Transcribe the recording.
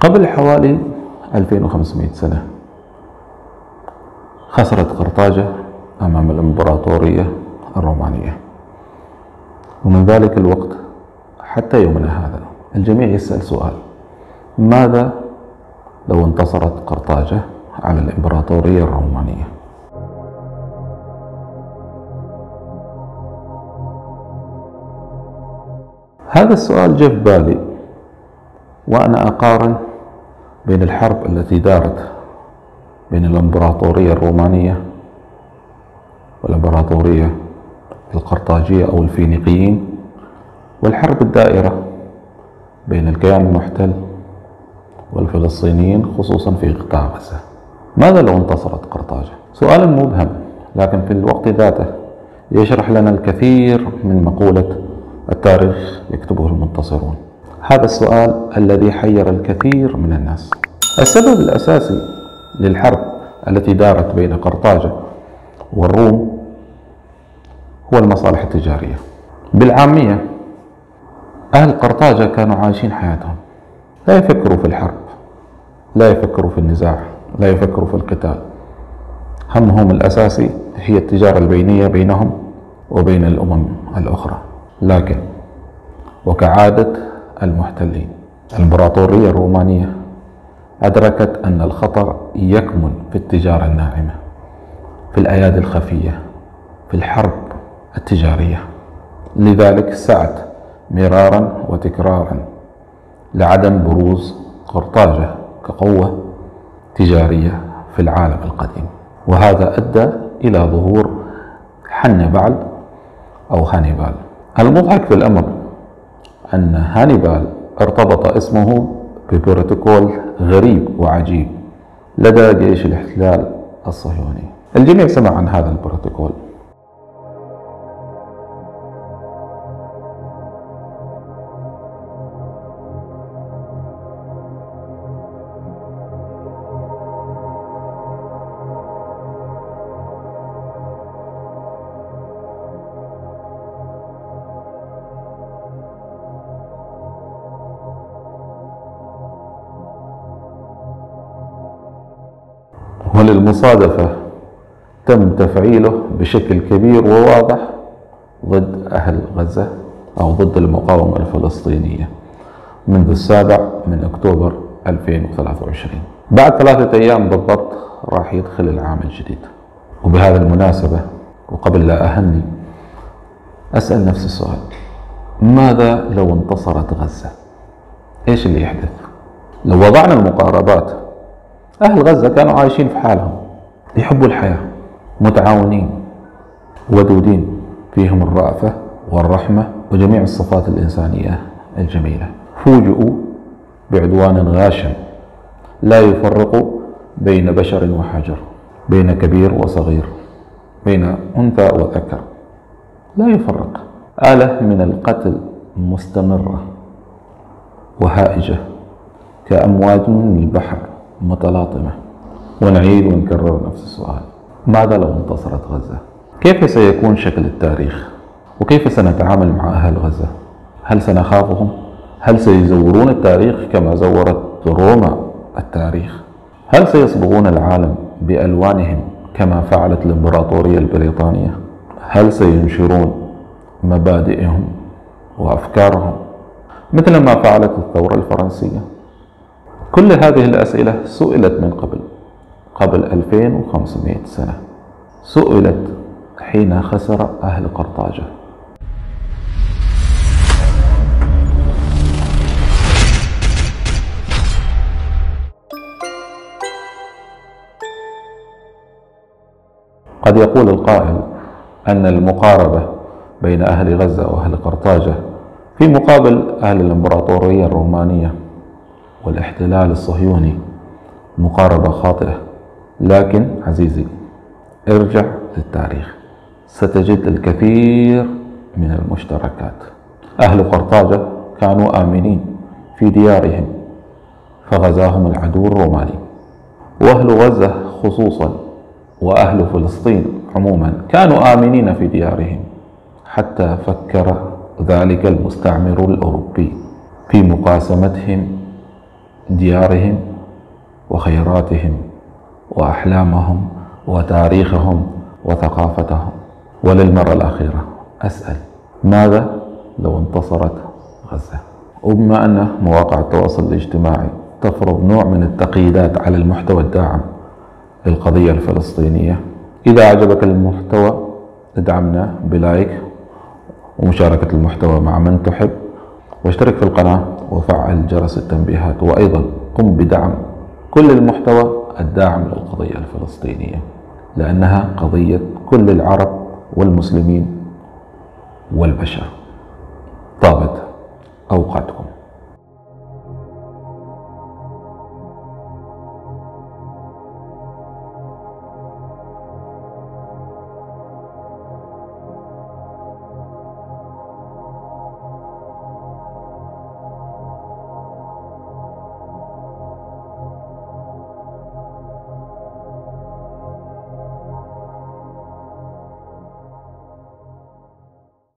قبل حوالي 2500 سنة خسرت قرطاجة أمام الإمبراطورية الرومانية. ومن ذلك الوقت حتى يومنا هذا الجميع يسأل سؤال ماذا لو انتصرت قرطاجة على الإمبراطورية الرومانية؟ هذا السؤال جه في بالي وأنا أقارن بين الحرب التي دارت بين الإمبراطورية الرومانية والإمبراطورية القرطاجية أو الفينيقيين والحرب الدائرة بين الكيان المحتل والفلسطينيين خصوصا في قطاع غزة ماذا لو انتصرت قرطاجة؟ سؤال مبهم لكن في الوقت ذاته يشرح لنا الكثير من مقولة التاريخ يكتبه المنتصرون هذا السؤال الذي حير الكثير من الناس. السبب الأساسي للحرب التي دارت بين قرطاجة والروم هو المصالح التجارية. بالعامية أهل قرطاجة كانوا عايشين حياتهم. لا يفكروا في الحرب لا يفكروا في النزاع لا يفكروا في القتال. همهم الأساسي هي التجارة البينية بينهم وبين الأمم الأخرى. لكن وكعادة المحتلين. الإمبراطورية الرومانية أدركت أن الخطر يكمن في التجارة الناعمة في الأيادي الخفية في الحرب التجارية. لذلك سعت مرارا وتكرارا لعدم بروز قرطاجة كقوة تجارية في العالم القديم. وهذا أدى إلى ظهور حنبعل أو هانيبال. المضحك في الأمر أن هانيبال ارتبط اسمه ببروتوكول غريب وعجيب لدى جيش الاحتلال الصهيوني. الجميع سمع عن هذا البروتوكول. وللمصادفة تم تفعيله بشكل كبير وواضح ضد أهل غزة أو ضد المقاومة الفلسطينية منذ السابع من أكتوبر 2023 بعد ثلاثة أيام بالضبط راح يدخل العام الجديد وبهذه المناسبة وقبل لا أهني أسأل نفس السؤال ماذا لو انتصرت غزة؟ إيش اللي يحدث؟ لو وضعنا المقاربات أهل غزة كانوا عايشين في حالهم يحبوا الحياة متعاونين ودودين فيهم الرأفة والرحمة وجميع الصفات الإنسانية الجميلة. فوجئوا بعدوان غاشم لا يفرق بين بشر وحجر بين كبير وصغير بين أنثى وذكر. لا يفرق. آلة من القتل مستمرة وهائجة كأمواج من البحر متلاطمة ونعيد ونكرر نفس السؤال ماذا لو انتصرت غزة؟ كيف سيكون شكل التاريخ؟ وكيف سنتعامل مع أهل غزة؟ هل سنخافهم؟ هل سيزورون التاريخ كما زورت روما التاريخ؟ هل سيصبغون العالم بألوانهم كما فعلت الإمبراطورية البريطانية؟ هل سينشرون مبادئهم وأفكارهم مثل ما فعلت الثورة الفرنسية؟ كل هذه الأسئلة سئلت من قبل قبل 2500 سنة. سئلت حين خسر أهل قرطاجة. قد يقول القائل أن المقاربة بين أهل غزة وأهل قرطاجة في مقابل أهل الإمبراطورية الرومانية. والاحتلال الصهيوني مقاربة خاطئة. لكن عزيزي ارجع للتاريخ. ستجد الكثير من المشتركات. أهل قرطاجة كانوا آمنين في ديارهم فغزاهم العدو الروماني. وأهل غزة خصوصا وأهل فلسطين عموما كانوا آمنين في ديارهم حتى فكر ذلك المستعمر الأوروبي في مقاسمتهم ديارهم وخيراتهم وأحلامهم وتاريخهم وثقافتهم. وللمرة الأخيرة أسأل ماذا لو انتصرت غزة؟ وبما أن مواقع التواصل الاجتماعي تفرض نوع من التقييدات على المحتوى الداعم للقضية الفلسطينية. إذا أعجبك المحتوى ادعمنا بلايك ومشاركة المحتوى مع من تحب. واشترك في القناة وفعل جرس التنبيهات وأيضا قم بدعم كل المحتوى الداعم للقضية الفلسطينية لأنها قضية كل العرب والمسلمين والبشر. طابت أوقاتكم.